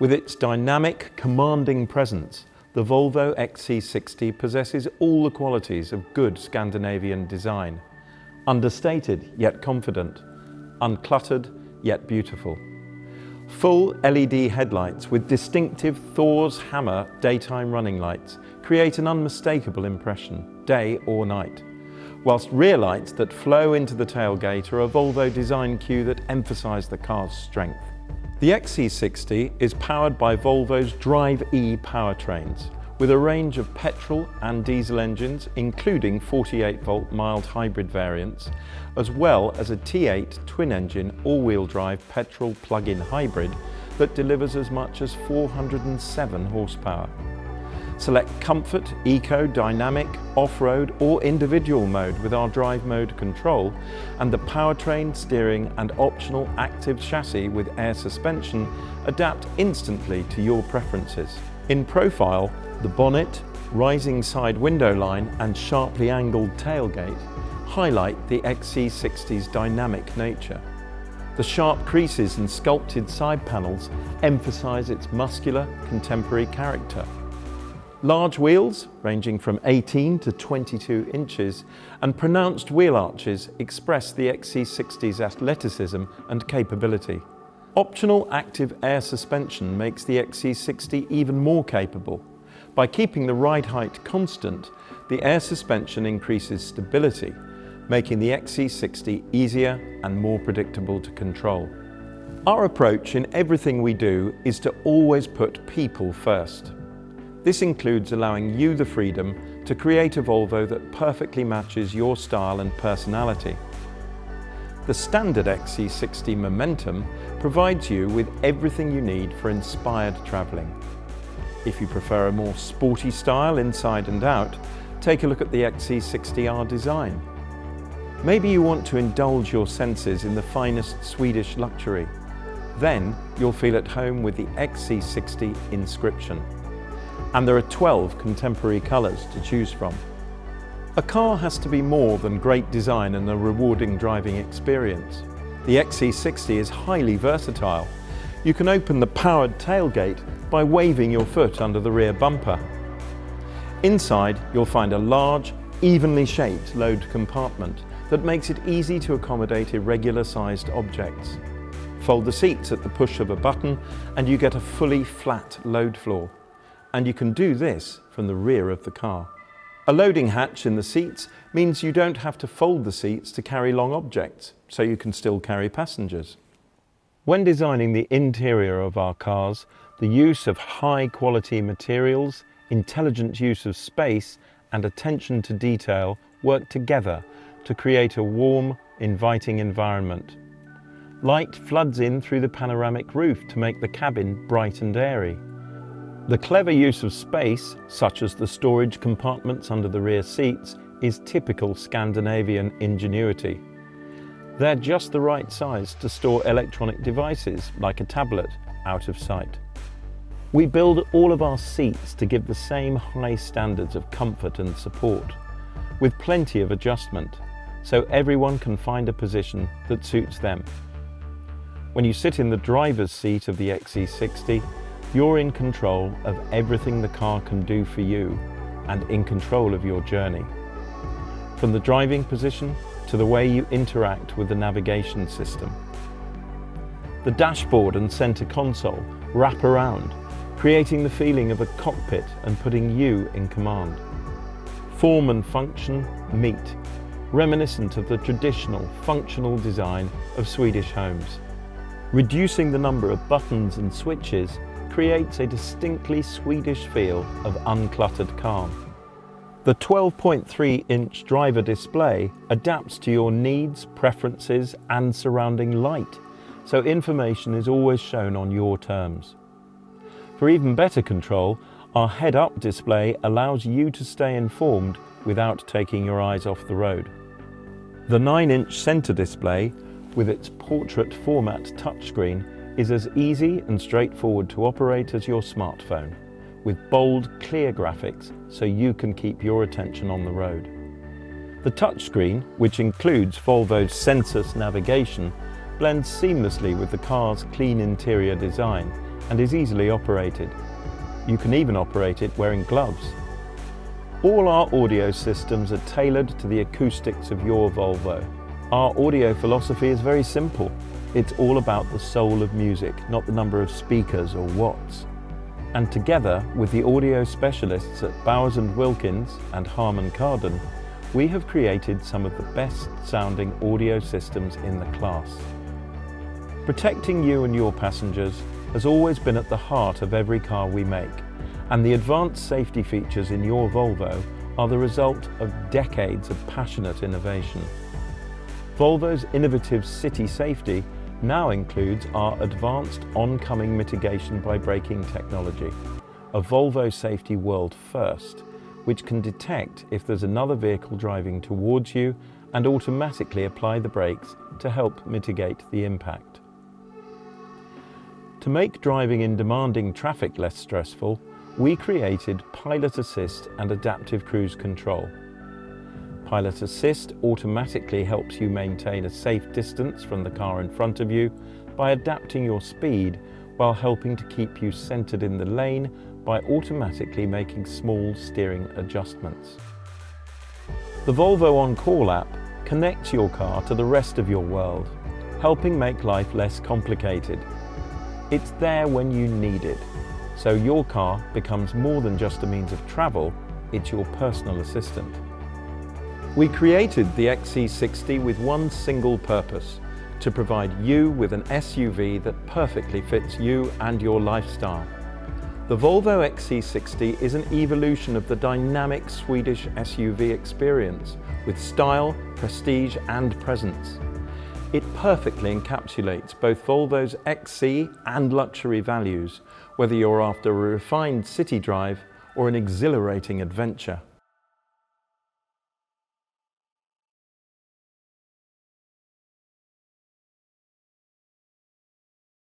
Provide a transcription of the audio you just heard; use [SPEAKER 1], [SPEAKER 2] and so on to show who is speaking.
[SPEAKER 1] With its dynamic, commanding presence, the Volvo XC60 possesses all the qualities of good Scandinavian design. Understated yet confident, uncluttered yet beautiful. Full LED headlights with distinctive Thor's Hammer daytime running lights create an unmistakable impression, day or night. Whilst rear lights that flow into the tailgate are a Volvo design cue that emphasise the car's strength. The XC60 is powered by Volvo's Drive E powertrains, with a range of petrol and diesel engines, including 48 volt mild hybrid variants, as well as a T8 twin engine all-wheel drive petrol plug-in hybrid that delivers as much as 407 horsepower. Select Comfort, Eco, Dynamic, Off-Road or Individual mode with our Drive Mode control and the powertrain, steering and optional active chassis with air suspension adapt instantly to your preferences. In profile, the bonnet, rising side window line and sharply angled tailgate highlight the XC60's dynamic nature. The sharp creases and sculpted side panels emphasise its muscular, contemporary character. Large wheels, ranging from 18 to 22 inches, and pronounced wheel arches express the XC60's athleticism and capability. Optional active air suspension makes the XC60 even more capable. By keeping the ride height constant, the air suspension increases stability, making the XC60 easier and more predictable to control. Our approach in everything we do is to always put people first. This includes allowing you the freedom to create a Volvo that perfectly matches your style and personality. The standard XC60 Momentum provides you with everything you need for inspired travelling. If you prefer a more sporty style inside and out, take a look at the XC60R design. Maybe you want to indulge your senses in the finest Swedish luxury. Then you'll feel at home with the XC60 Inscription and there are 12 contemporary colours to choose from. A car has to be more than great design and a rewarding driving experience. The XC60 is highly versatile. You can open the powered tailgate by waving your foot under the rear bumper. Inside, you'll find a large, evenly shaped load compartment that makes it easy to accommodate irregular sized objects. Fold the seats at the push of a button and you get a fully flat load floor and you can do this from the rear of the car. A loading hatch in the seats means you don't have to fold the seats to carry long objects, so you can still carry passengers. When designing the interior of our cars, the use of high quality materials, intelligent use of space and attention to detail work together to create a warm, inviting environment. Light floods in through the panoramic roof to make the cabin bright and airy. The clever use of space, such as the storage compartments under the rear seats, is typical Scandinavian ingenuity. They're just the right size to store electronic devices, like a tablet, out of sight. We build all of our seats to give the same high standards of comfort and support, with plenty of adjustment, so everyone can find a position that suits them. When you sit in the driver's seat of the XC60, you're in control of everything the car can do for you and in control of your journey. From the driving position to the way you interact with the navigation system. The dashboard and center console wrap around, creating the feeling of a cockpit and putting you in command. Form and function meet, reminiscent of the traditional functional design of Swedish homes. Reducing the number of buttons and switches creates a distinctly Swedish feel of uncluttered calm. The 12.3-inch driver display adapts to your needs, preferences and surrounding light, so information is always shown on your terms. For even better control, our head-up display allows you to stay informed without taking your eyes off the road. The 9-inch centre display, with its portrait format touchscreen, is as easy and straightforward to operate as your smartphone, with bold, clear graphics so you can keep your attention on the road. The touchscreen, which includes Volvo's Sensus navigation, blends seamlessly with the car's clean interior design and is easily operated. You can even operate it wearing gloves. All our audio systems are tailored to the acoustics of your Volvo. Our audio philosophy is very simple. It's all about the soul of music, not the number of speakers or watts. And together with the audio specialists at Bowers & Wilkins and Harman Kardon, we have created some of the best sounding audio systems in the class. Protecting you and your passengers has always been at the heart of every car we make, and the advanced safety features in your Volvo are the result of decades of passionate innovation. Volvo's innovative city safety now includes our advanced oncoming mitigation by braking technology, a Volvo safety world first, which can detect if there's another vehicle driving towards you and automatically apply the brakes to help mitigate the impact. To make driving in demanding traffic less stressful, we created Pilot Assist and Adaptive Cruise Control. Pilot Assist automatically helps you maintain a safe distance from the car in front of you by adapting your speed while helping to keep you centered in the lane by automatically making small steering adjustments. The Volvo On Call app connects your car to the rest of your world, helping make life less complicated. It's there when you need it, so your car becomes more than just a means of travel, it's your personal assistant. We created the XC60 with one single purpose, to provide you with an SUV that perfectly fits you and your lifestyle. The Volvo XC60 is an evolution of the dynamic Swedish SUV experience with style, prestige and presence. It perfectly encapsulates both Volvo's XC and luxury values, whether you're after a refined city drive or an exhilarating adventure.